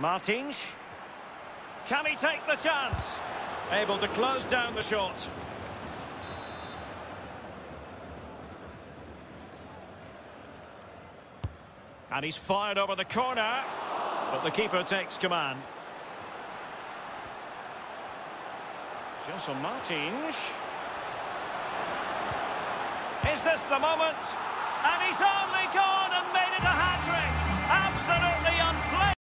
Martins. Can he take the chance? Able to close down the shot. And he's fired over the corner. But the keeper takes command. Gelson Martins. Is this the moment? And he's